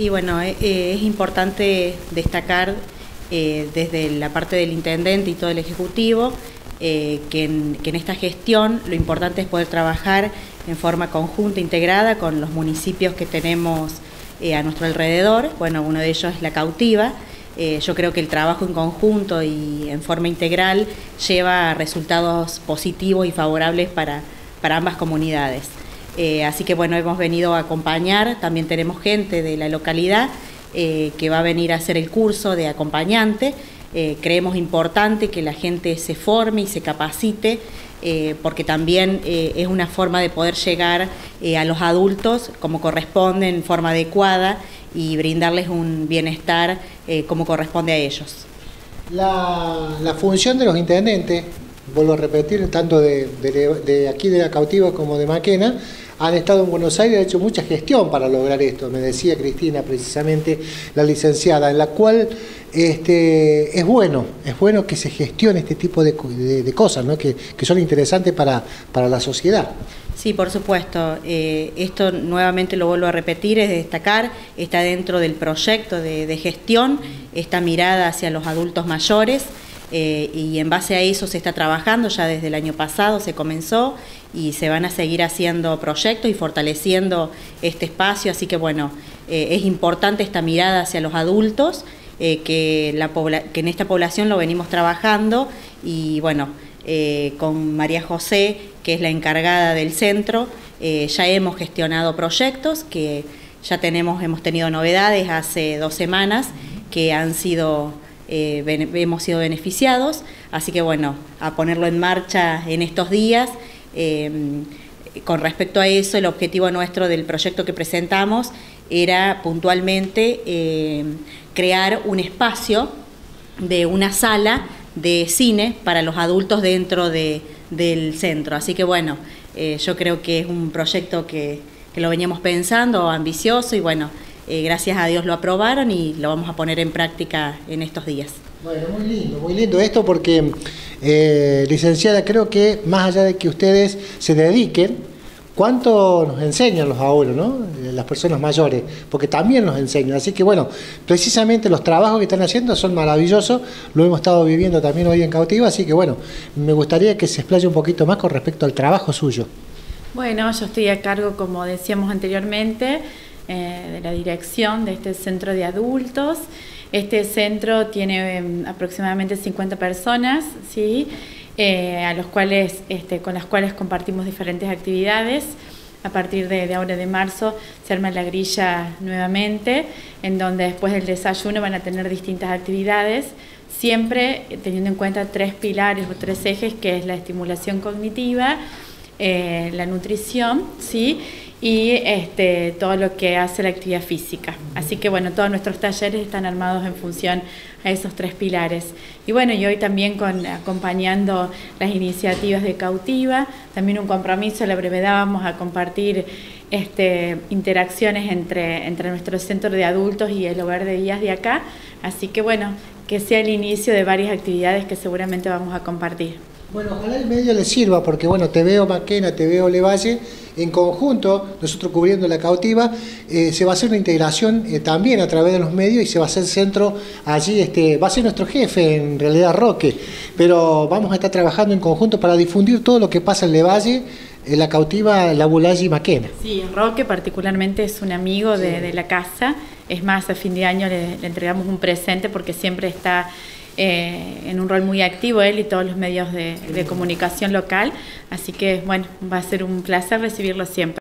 Sí, bueno, eh, eh, es importante destacar eh, desde la parte del intendente y todo el ejecutivo que en, esta gestión lo importante es poder trabajar en forma conjunta, integrada con los municipios que tenemos a nuestro alrededor. Bueno, uno de ellos es la cautiva. yo creo que el trabajo en conjunto y en forma integral lleva resultados positivos y favorables para, para ambas comunidades. Eh, así que bueno, hemos venido a acompañar, también tenemos gente de la localidad eh, que va a venir a hacer el curso de acompañante. Eh, creemos importante que la gente se forme y se capacite, porque también es una forma de poder llegar a los adultos como corresponde, en forma adecuada y brindarles un bienestar como corresponde a ellos. La, función de los intendentes, vuelvo a repetir, tanto de, de aquí de la cautiva como de Maquena, han estado en Buenos Aires han hecho mucha gestión para lograr esto, me decía Cristina precisamente, la licenciada, en la cual este, es bueno, es bueno que se gestione este tipo de, cosas, que, son interesantes para, para la sociedad. Sí, por supuesto. Eh, esto nuevamente lo vuelvo a repetir, es destacar, está dentro del proyecto de gestión, esta mirada hacia los adultos mayores. Eh, y en base a eso se está trabajando, ya desde el año pasado se comenzó y se van a seguir haciendo proyectos y fortaleciendo este espacio, así que bueno, eh, es importante esta mirada hacia los adultos, eh, que, la que en esta población lo venimos trabajando. Y bueno, con María José, que es la encargada del centro, ya hemos gestionado proyectos que ya tenemos, hemos tenido novedades hace dos semanas que han sido eh, hemos sido beneficiados, así que bueno, a ponerlo en marcha en estos días. Em, con respecto a eso, el objetivo nuestro del proyecto que presentamos era puntualmente em, crear un espacio de una sala de cine para los adultos dentro del centro. Así que bueno, eh, yo creo que es un proyecto que, que lo veníamos pensando, ambicioso y bueno, eh, gracias a Dios lo aprobaron y lo vamos a poner en práctica en estos días. Bueno, muy lindo, muy lindo esto porque, eh, licenciada, creo que más allá de que ustedes se dediquen, ¿cuánto nos enseñan los abuelos, ¿no? Eh, las personas mayores? Porque también nos enseñan. Así que bueno, precisamente los trabajos que están haciendo son maravillosos, lo hemos estado viviendo también hoy en cautiva, así que bueno, me gustaría que se explaye un poquito más con respecto al trabajo suyo. Bueno, yo estoy a cargo, como decíamos anteriormente, eh, de la dirección de este centro de adultos. Este centro tiene em, aproximadamente 50 personas, ¿sí? Eh, a los cuales, este, con las cuales compartimos diferentes actividades. A partir de, ahora de marzo se arma la grilla nuevamente, en donde después del desayuno van a tener distintas actividades, siempre teniendo en cuenta tres pilares o tres ejes, que es la estimulación cognitiva, eh, la nutrición, ¿sí? Y este, todo lo que hace la actividad física. Así que bueno, todos nuestros talleres están armados en función a esos tres pilares. Y bueno, y hoy también con, acompañando las iniciativas de Cautiva, también un compromiso a la brevedad vamos a compartir este, interacciones entre, entre nuestro centro de adultos y el hogar de días de acá. Así que bueno, que sea el inicio de varias actividades que seguramente vamos a compartir. Bueno, ojalá el medio le sirva, porque bueno, te veo Maquena, te veo Levalle, en conjunto, nosotros cubriendo la cautiva, eh, se va a hacer una integración eh, también a través de los medios y se va a hacer centro allí, este, va a ser nuestro jefe en realidad Roque, pero vamos a estar trabajando en conjunto para difundir todo lo que pasa en Levalle, en la cautiva La Bulalle y Maquena. Sí, Roque particularmente es un amigo de, la casa, es más, a fin de año le entregamos un presente porque siempre está eh, en un rol muy activo él y todos los medios de, de comunicación local. Así que, bueno, va a ser un placer recibirlo siempre.